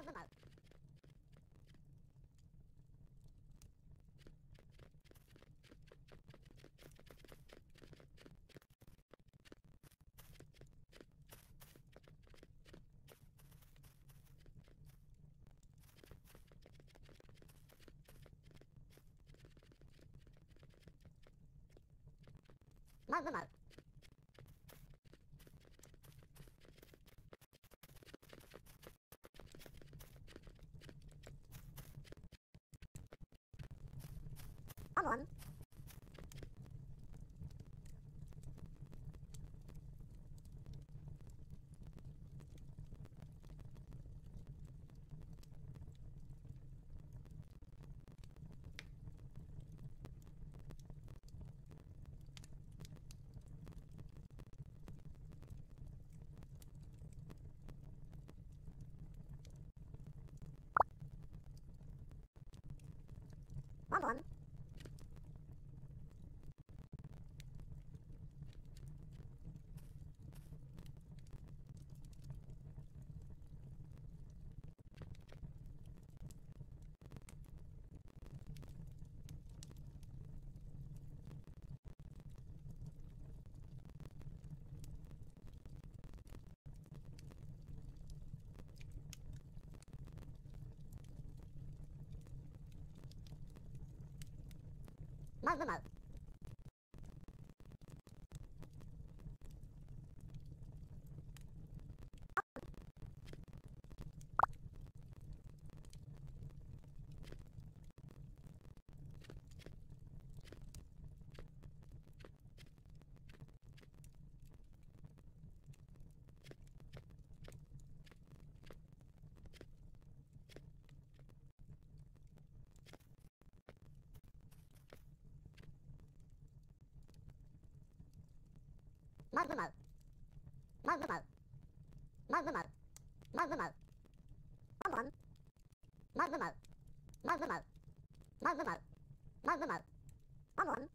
Pause the out. Mug the moat. まう。mal, mal, mal. Mal, mal, mal. Mal, mal, mal. Mal, mal, mal. Mal, mal, mal. Mal, mal. Mal, mal, mal. Mal, mal, mal. Mal,